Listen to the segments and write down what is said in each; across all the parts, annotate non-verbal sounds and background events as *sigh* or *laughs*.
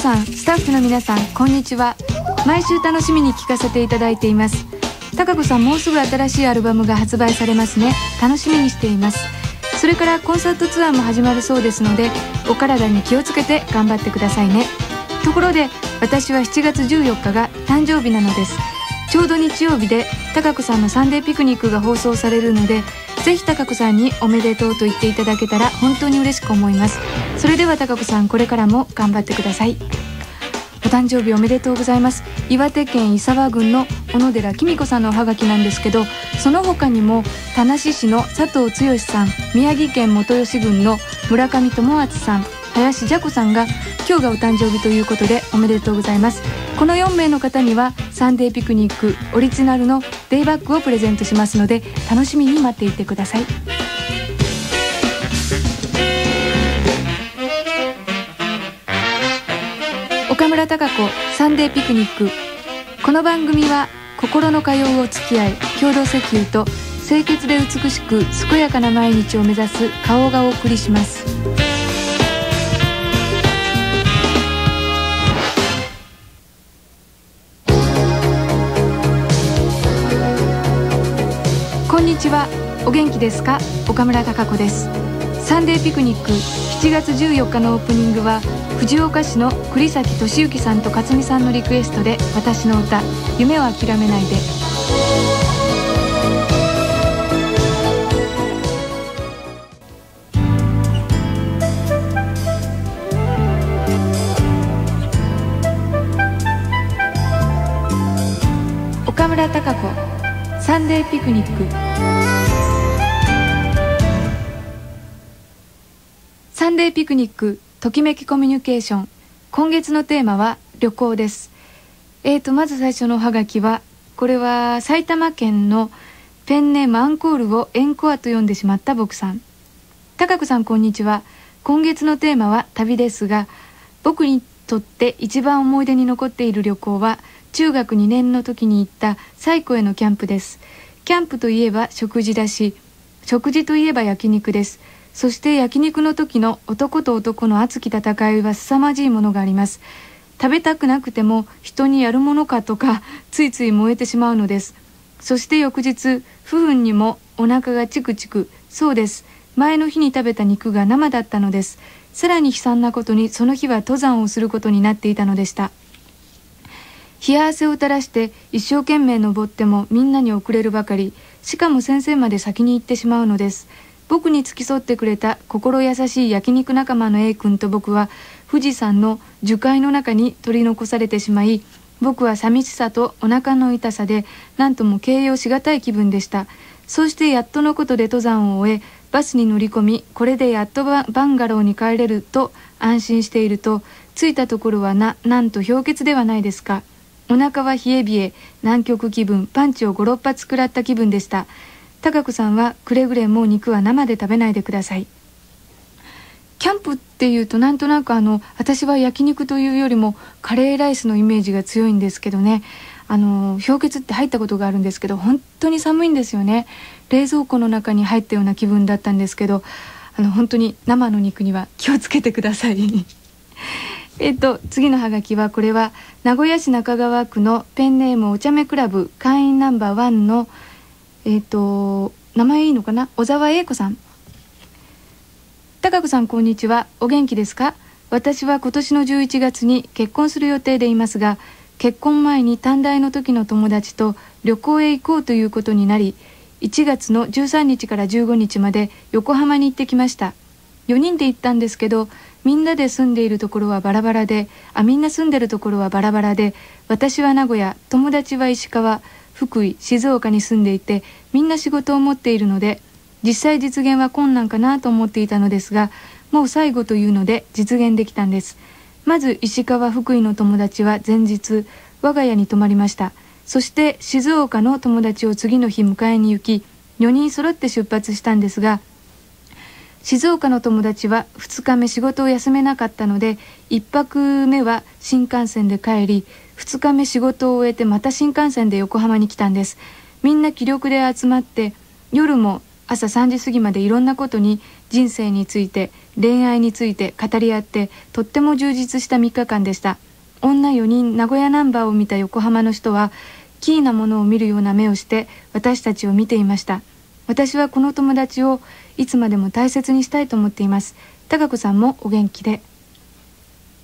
さんスタッフの皆さんこんにちは。毎週楽しみに聞かせていただいています。高子さんもうすぐ新しいアルバムが発売されますね。楽しみにしています。それからコンサートツアーも始まるそうですのでお体に気をつけて頑張ってくださいね。ところで私は7月14日が誕生日なのです。ちょうど日曜日で高子さんのサンデーピクニックが放送されるのでぜひ高子さんにおめでとうと言っていただけたら本当に嬉しく思います。それでは高子さんこれからも頑張ってください。お誕生日おめでとうございます。岩手県伊沢郡の小野寺紀美子さんのおはがきなんですけどその他にも田無市の佐藤剛さん宮城県元吉郡の村上智厚さん林ジャコさんが今日がお誕生日ということでおめでとうございます。この4名の方にはサンデーピクニックオリジナルのデイバッグをプレゼントしますので楽しみに待っていてください。岡村孝子サンデーピクニック。この番組は心の通うお付き合い共同石油と清潔で美しく健やかな毎日を目指す顔がお送りします。ちは。お元気ですか？岡村孝子です。サンデーピクニック7月14日のオープニングは藤岡市の栗崎俊之さんと克美さんのリクエストで私の歌「夢を諦めないで」岡村孝子サンデーピクニック。サンデーピクニックときめきコミュニケーション。今月のテーマは旅行です。えーとまず最初のおはがきはこれは埼玉県のペンネームアンコールをエンコアと読んでしまった僕さん。高子さんこんにちは。今月のテーマは旅ですが僕にとって一番思い出に残っている旅行は中学2年の時に行った西湖へのキャンプです。キャンプといえば食事だし食事といえば焼肉です。そして焼肉の時の男と男の熱き戦いは凄まじいものがあります。食べたくなくても人にやるものかとかついつい燃えてしまうのです。そして翌日不運にもお腹がチクチク。そうです。前の日に食べた肉が生だったのです。さらに悲惨なことにその日は登山をすることになっていたのでした。冷や汗を垂らして一生懸命登ってもみんなに遅れるばかり。しかも先生まで先に行ってしまうのです。僕に付き添ってくれた心優しい焼肉仲間の A 君と僕は富士山の樹海の中に取り残されてしまい僕は寂しさとお腹の痛さで何とも形容しがたい気分でした。そしてやっとのことで登山を終えバスに乗り込みこれでやっとババンガローに帰れると安心していると着いたところはななんと氷結ではないですか。お腹は冷え冷え南極気分パンチを56発食らった気分でした。高子さんはくれぐれも肉は生で食べないでください。キャンプっていうとなんとなくあの私は焼肉というよりもカレーライスのイメージが強いんですけどね。あの氷結って入ったことがあるんですけど本当に寒いんですよね。冷蔵庫の中に入ったような気分だったんですけどあの本当に生の肉には気をつけてください。えっと次のハガキはこれは名古屋市中川区のペンネームお茶目クラブ会員ナンバーワンのえっと名前いいのかな？小沢英子さん。高子さんこんにちは。お元気ですか？私は今年の11月に結婚する予定でいますが結婚前に短大の時の友達と旅行へ行こうということになり1月の13日から15日まで横浜に行ってきました。4人で行ったんですけどみんなで住んでいるところはバラバラであみんな住んでるところはバラバラで私は名古屋友達は石川福井静岡に住んでいてみんな仕事を持っているので実際実現は困難かなと思っていたのですがもう最後というので実現できたんです。まず石川福井の友達は前日我が家に泊まりました。そして静岡の友達を次の日迎えに行き4人揃って出発したんですが静岡の友達は2日目仕事を休めなかったので1泊目は新幹線で帰り2日目仕事を終えてまた新幹線で横浜に来たんです。みんな気力で集まって夜も朝3時過ぎまでいろんなことに人生について恋愛について語り合ってとっても充実した3日間でした。女4人名古屋ナンバーを見た横浜の人はキーなものを見るような目をして私たちを見ていました。私はこの友達をいつまでも大切にしたいと思っています。高子さんもお元気で。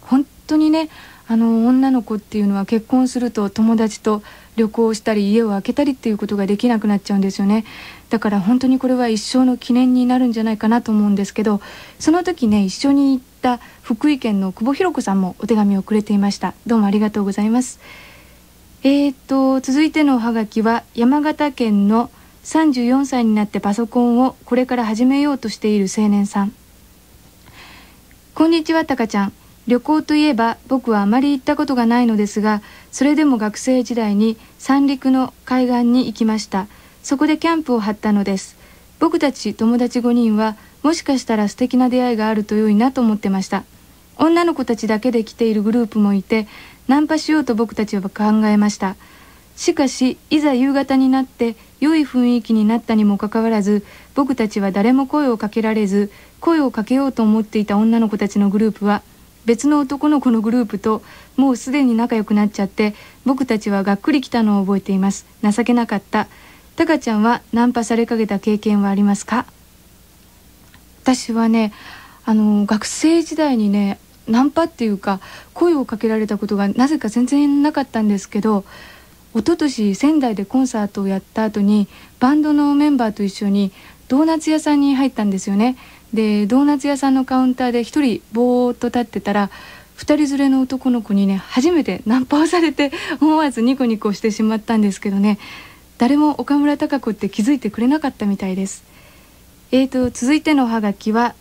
本当にねあの女の子っていうのは結婚すると友達と旅行したり家を空けたりっていうことができなくなっちゃうんですよね。だから本当にこれは一生の記念になるんじゃないかなと思うんですけどその時ね一緒に行った福井県の久保弘子さんもお手紙をくれていました。どうもありがとうございます。えーと続いてのおはがきは山形県の34歳になってパソコンをこれから始めようとしている青年さん。こんにちはたかちゃん。旅行といえば僕はあまり行ったことがないのですがそれでも学生時代に三陸の海岸に行きました。そこでキャンプを張ったのです。僕たち友達5人はもしかしたら素敵な出会いがあると良いなと思ってました。女の子たちだけで来ているグループもいてナンパしようと僕たちは考えました。しかしいざ夕方になって良い雰囲気になったにもかかわらず僕たちは誰も声をかけられず声をかけようと思っていた女の子たちのグループは別の男の子のグループともうすでに仲良くなっちゃって僕たちはがっくり来たのを覚えています。情けなかった。タカちゃんはナンパされかけた経験はありますか？私はねあの学生時代にねナンパっていうか声をかけられたことがなぜか全然なかったんですけど一昨年仙台でコンサートをやった後にバンドのメンバーと一緒にドーナツ屋さんに入ったんですよね。でドーナツ屋さんのカウンターで1人ぼーっと立ってたら2人連れの男の子にね初めてナンパをされて *laughs* 思わずニコニコしてしまったんですけどね。誰も岡村孝子って気づいてくれなかったみたいです。えーと続いてのおはがきは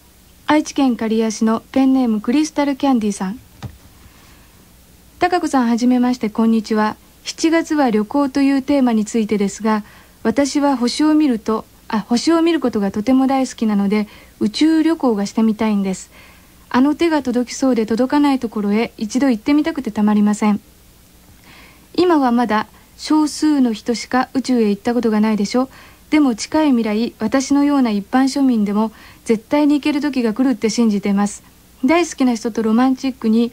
愛知県刈谷市のペンネームクリスタルキャンディさん。孝子さんはじめましてこんにちは。7月は旅行というテーマについてですが私は星を見るとあ星を見ることがとても大好きなので宇宙旅行がしてみたいんです。あの手が届きそうで届かないところへ一度行ってみたくてたまりません。今はまだ少数の人しか宇宙へ行ったことがないでしょ。でも近い未来私のような一般庶民でも絶対に行ける時が来るって信じてます。大好きな人とロマンチックに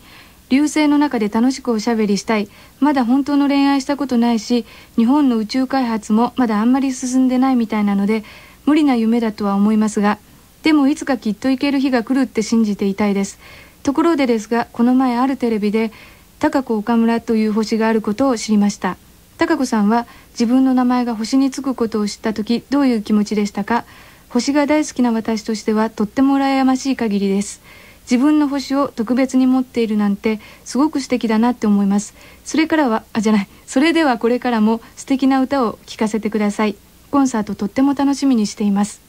流星の中で楽しくおしゃべりしたい。まだ本当の恋愛したことないし日本の宇宙開発もまだあんまり進んでないみたいなので無理な夢だとは思いますがでもいつかきっと行ける日が来るって信じていたいです。ところでですがこの前あるテレビで高子岡村という星があることを知りました。高子さんは自分の名前が星につくことを知った時どういう気持ちでしたか？星が大好きな私としてはとっても羨ましい限りです。自分の星を特別に持っているなんてすごく素敵だなって思います。それからはあじゃない。それではこれからも素敵な歌を聴かせてください。コンサートとっても楽しみにしています。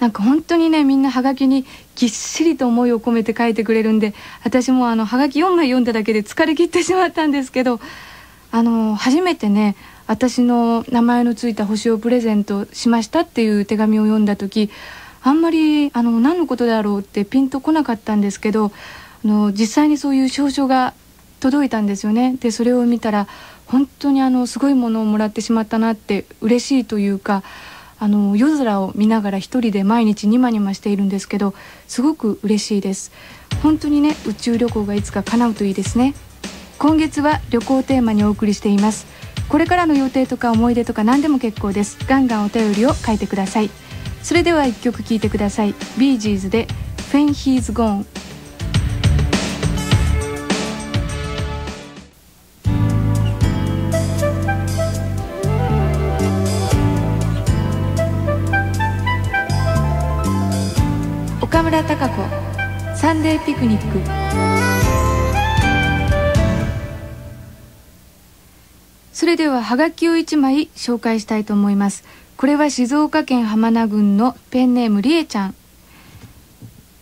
なんか本当にねみんなハガキにぎっしりと思いを込めて書いてくれるんで私もあのハガキ4枚読んだだけで疲れ切ってしまったんですけどあの初めてね私の名前のついた星をプレゼントしましたっていう手紙を読んだ時あんまりあの何のことだろうってピンとこなかったんですけどあの実際にそういう証書が届いたんですよね。でそれを見たら本当にあのすごいものをもらってしまったなって嬉しいというかあの夜空を見ながら一人で毎日ニマニマしているんですけどすごく嬉しいです。本当にね宇宙旅行がいつか叶うといいですね。今月は旅行テーマにお送りしています。これからの予定とか思い出とか何でも結構です。ガンガンお便りを書いてください。それでは一曲聴いてください。ビージーズで「When He's Gone」岡村孝子サンデーピクニック。それではハガキを1枚紹介したいと思います。これは静岡県浜名郡のペンネームりえちゃん。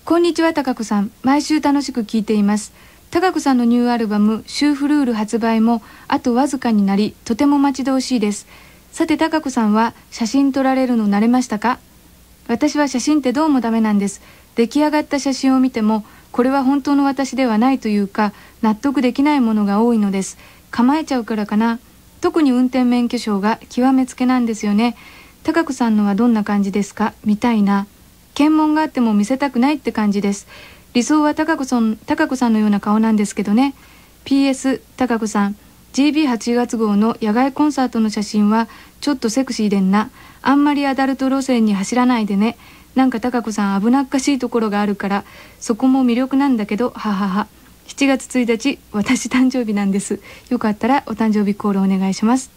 こんにちは高子さん。毎週楽しく聞いています。高子さんのニューアルバム「シューフルール」発売もあとわずかになりとても待ち遠しいです。さて高子さんは写真撮られるの慣れましたか？私は写真ってどうもダメなんです。出来上がった写真を見てもこれは本当の私ではないというか納得できないものが多いのです。構えちゃうからかな。特に運転免許証が極めつけなんですよね。高子さんのはどんな感じですか？みたいな。検問があっても見せたくないって感じです。理想は高子さん高子さんのような顔なんですけどね。PS 高子さん。GB8 月号の野外コンサートの写真はちょっとセクシーでんな。あんまりアダルト路線に走らないでね。なんか高子さん危なっかしいところがあるからそこも魅力なんだけどははは。7月1日私誕生日なんです。よかったらお誕生日コールお願いします。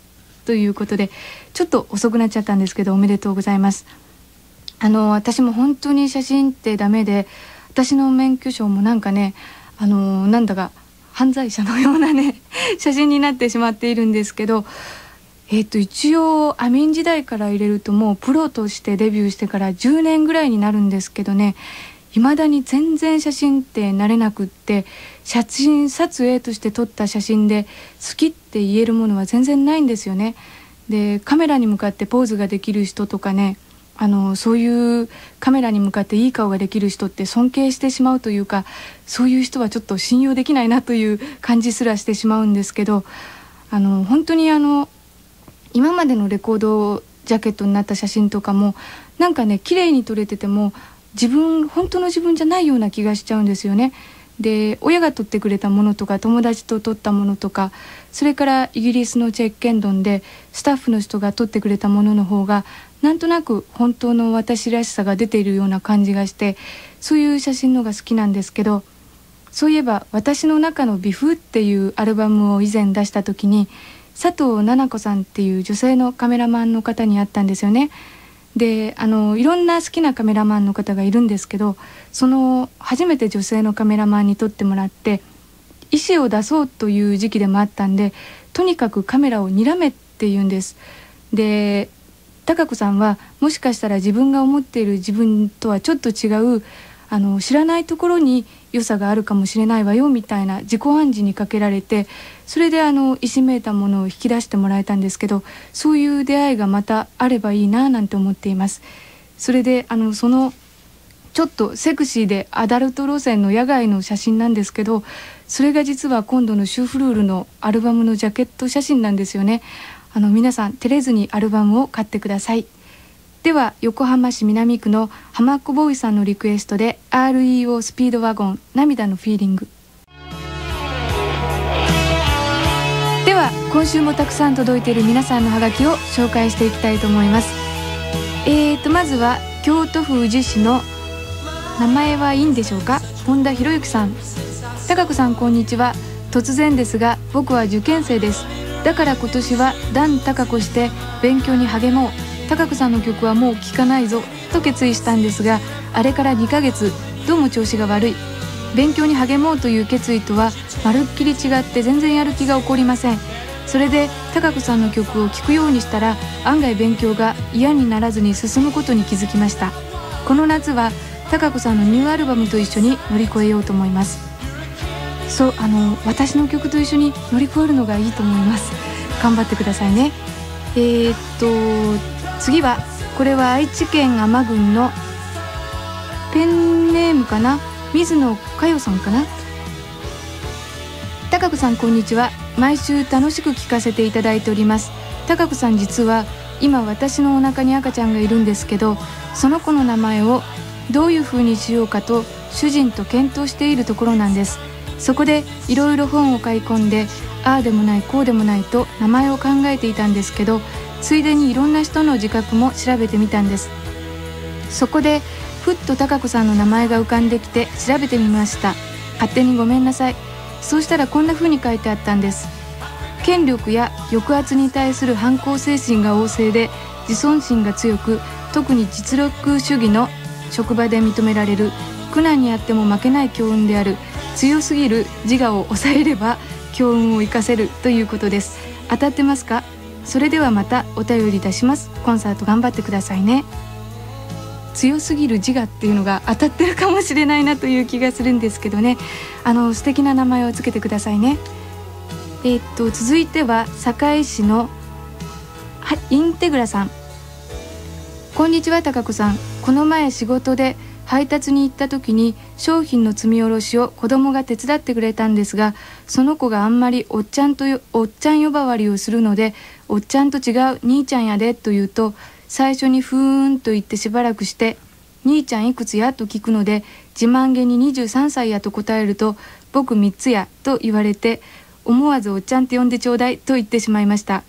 ということでちょっと遅くなっちゃったんですけどおめでとうございます。あの私も本当に写真ってダメで私の免許証もなんかねあのなんだか犯罪者のようなね *laughs* 写真になってしまっているんですけどえっ、と一応アミン時代から入れるともうプロとしてデビューしてから10年ぐらいになるんですけどね未だに全然写真って慣れなくって写真撮影として撮った写真で好きって言えるものは全然ないんですよね。でカメラに向かってポーズができる人とかねあのそういうカメラに向かっていい顔ができる人って尊敬してしまうというかそういう人はちょっと信用できないなという感じすらしてしまうんですけどあの本当にあの今までのレコードジャケットになった写真とかもなんかね綺麗に撮れてても自分本当の自分じゃないような気がしちゃうんですよね。で親が撮ってくれたものとか友達と撮ったものとかそれからイギリスのチェッケンドンでスタッフの人が撮ってくれたものの方がなんとなく本当の私らしさが出ているような感じがしてそういう写真のが好きなんですけどそういえば「私の中の美風」っていうアルバムを以前出した時に佐藤奈々子さんっていう女性のカメラマンの方に会ったんですよね。であのいろんな好きなカメラマンの方がいるんですけどその初めて女性のカメラマンに撮ってもらって意思を出そうという時期でもあったんでとにかくカメラを睨めって言うんです。で貴子さんはもしかしたら自分が思っている自分とはちょっと違うあの知らないところに良さがあるかもしれないわよみたいな自己暗示にかけられてそれであのいしめいたものを引き出してもらえたんですけどそういう出会いがまたあればいいななんて思っています。それであのそのちょっとセクシーでアダルト路線の野外の写真なんですけどそれが実は今度のシューフルールのアルバムのジャケット写真なんですよね。あの皆さん照れずにアルバムを買ってください。では横浜市南区の浜っ子ボーイさんのリクエストで REO スピードワゴン涙のフィーリング。では今週もたくさん届いている皆さんのハガキを紹介していきたいと思います。えーとまずは京都府宇治市の名前はいいんでしょうか？本田博之さん。高子さんこんにちは。突然ですが僕は受験生です。だから今年は段高子して勉強に励もう。高子さんの曲はもう聴かないぞと決意したんですがあれから2ヶ月どうも調子が悪い。勉強に励もうという決意とはまるっきり違って全然やる気が起こりません。それで高子さんの曲を聴くようにしたら案外勉強が嫌にならずに進むことに気づきました。この夏は高子さんのニューアルバムと一緒に乗り越えようと思います。そうあの私の曲と一緒に乗り越えるのがいいと思います。頑張ってくださいね。えー、っと次はこれは愛知県尼郡のペンネームかな？水野佳代さんかな？高子さんこんにちは。毎週楽しく聞かせていただいております。高子さん実は今私のお腹に赤ちゃんがいるんですけどその子の名前をどういう風にしようかと主人と検討しているところなんです。そこでいろいろ本を買い込んでああでもないこうでもないと名前を考えていたんですけどついでにいろんな人の自覚も調べてみたんです。そこでふっと貴子さんの名前が浮かんできて調べてみました。勝手にごめんなさい。そうしたらこんな風に書いてあったんです。権力や抑圧に対する反抗精神が旺盛で自尊心が強く特に実力主義の職場で認められる苦難にあっても負けない強運である強すぎる自我を抑えれば強運を生かせるということです。当たってますか？それではまたお便り出します。コンサート頑張ってくださいね。強すぎる自我っていうのが当たってるかもしれないなという気がするんですけどね。あの素敵な名前をつけてくださいね。えー、っと続いては堺市のはいインテグラさん。こんにちは高子さん。この前仕事で配達に行った時に商品の積み下ろしを子供が手伝ってくれたんですがその子があんまりおっちゃんとおっちゃん呼ばわりをするのでおっちゃんと違う兄ちゃんやでと言うと最初にふーんと言ってしばらくして「兄ちゃんいくつや?」と聞くので自慢げに23歳やと答えると「僕3つや」と言われて思わずおっちゃんって呼んでちょうだいと言ってしまいました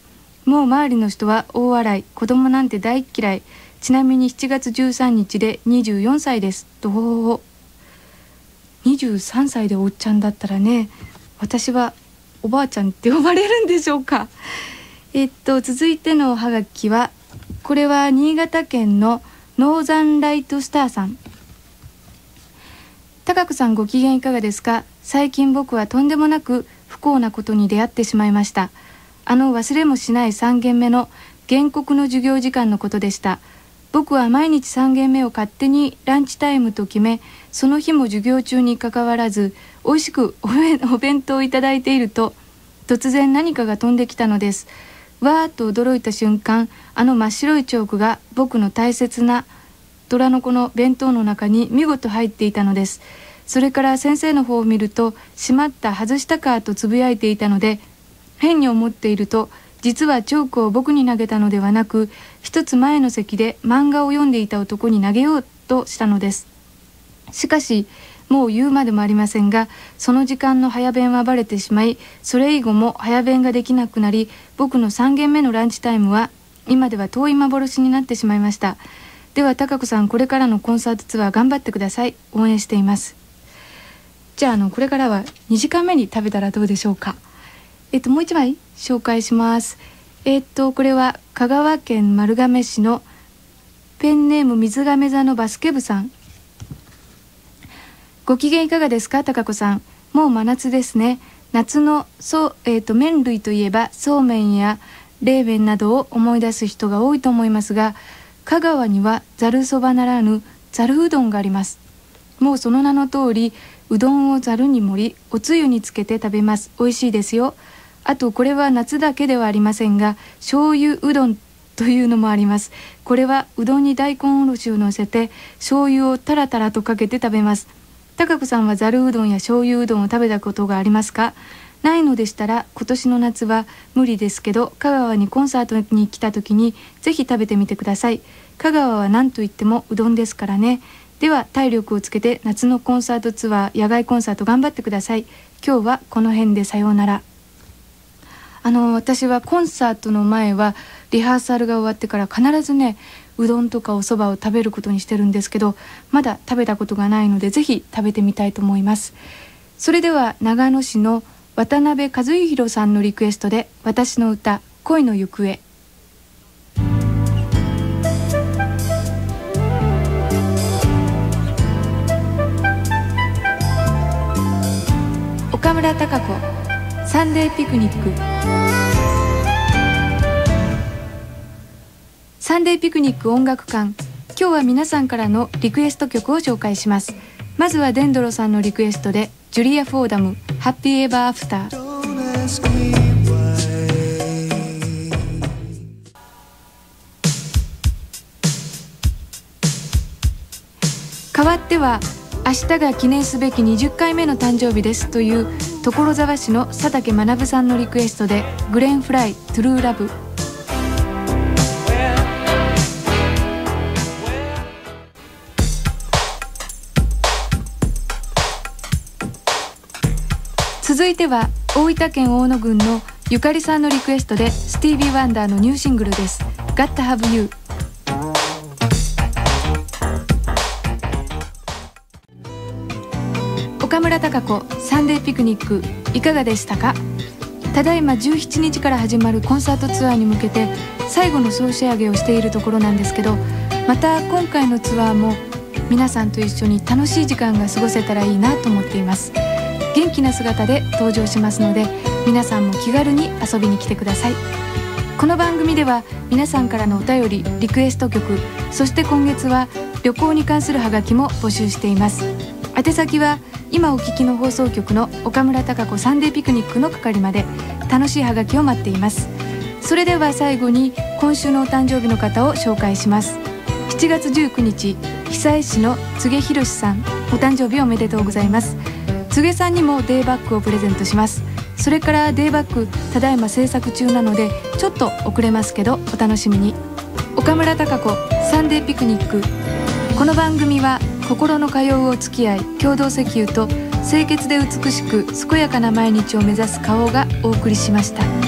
もう周りの人は大笑い子供なんて大嫌いちなみに7月13日で24歳です。とほ23歳でおっちゃんだったらね私はおばあちゃんって呼ばれるんでしょうか。えっと続いてのおはがきはこれは新潟県のノーザンライトスターさん。高子さんご機嫌いかがですか？最近僕はとんでもなく不幸なことに出会ってしまいました。あの忘れもしない3件目の原告の授業時間のことでした。僕は毎日3軒目を勝手にランチタイムと決めその日も授業中にかかわらず美味しく *laughs* お弁当をいただいていると突然何かが飛んできたのです。わーっと驚いた瞬間あの真っ白いチョークが僕の大切な虎の子の弁当の中に見事入っていたのです。それから先生の方を見ると「しまった外したか」とつぶやいていたので変に思っていると実はチョークを僕に投げたのではなく一つ前の席で漫画を読んでいた男に投げようとしたのです。しかしもう言うまでもありませんがその時間の早弁はバレてしまいそれ以後も早弁ができなくなり僕の3軒目のランチタイムは今では遠い幻になってしまいました。では高子さんこれからのコンサートツアー頑張ってください。応援しています。じゃああのこれからは2時間目に食べたらどうでしょうか？えっともう一枚紹介します。えっとこれは香川県丸亀市のペンネーム水亀座のバスケ部さん。ご機嫌いかがですか？高子さん。もう真夏ですね。夏のそう、えーと、麺類といえばそうめんや冷麺などを思い出す人が多いと思いますが香川にはざるそばならぬざるうどんがあります。もうその名の通りうどんをざるに盛りおつゆにつけて食べます。美味しいですよ。あとこれは夏だけではありませんが醤油うどんというのもあります。これはうどんに大根おろしをのせて醤油をタラタラとかけて食べます。高子さんはざるうどんや醤油うどんを食べたことがありますか？ないのでしたら今年の夏は無理ですけど香川にコンサートに来た時にぜひ食べてみてください。香川は何と言ってもうどんですからね。では体力をつけて夏のコンサートツアー野外コンサート頑張ってください。今日はこの辺でさようなら。あの私はコンサートの前はリハーサルが終わってから必ずねうどんとかお蕎麦を食べることにしてるんですけどまだ食べたことがないのでぜひ食べてみたいと思います。それでは長野市の渡辺和弘さんのリクエストで私の歌恋の行方。岡村孝子。サンデーピクニック。サンデーピクニック音楽館。今日は皆さんからのリクエスト曲を紹介します。まずはデンドロさんのリクエストでジュリア・フォーダム「ハッピーエバーアフター」変わっては明日が記念すべき20回目の誕生日ですという所沢市の佐竹学さんのリクエストでグレンフライトゥルーラブ。続いては大分県大野郡のゆかりさんのリクエストでスティービー・ワンダーのニューシングルです「Got to Have You」岡村孝子サンデーピクニックいかがでしたか？ただいま17日から始まるコンサートツアーに向けて最後の総仕上げをしているところなんですけどまた今回のツアーも皆さんと一緒に楽しい時間が過ごせたらいいなと思っています。元気な姿で登場しますので皆さんも気軽に遊びに来てください。この番組では皆さんからのお便りリクエスト曲そして今月は旅行に関するハガキも募集しています。宛先は今お聞きの放送局の岡村孝子サンデーピクニックの係まで楽しいハガキを待っています。それでは最後に今週のお誕生日の方を紹介します。7月19日久石市の柘博さんお誕生日おめでとうございます。柘さんにもデイバッグをプレゼントします。それからデイバッグただいま制作中なのでちょっと遅れますけどお楽しみに。岡村孝子サンデーピクニック。この番組は心の通うお付き合い共同石油と清潔で美しく健やかな毎日を目指す花王がお送りしました。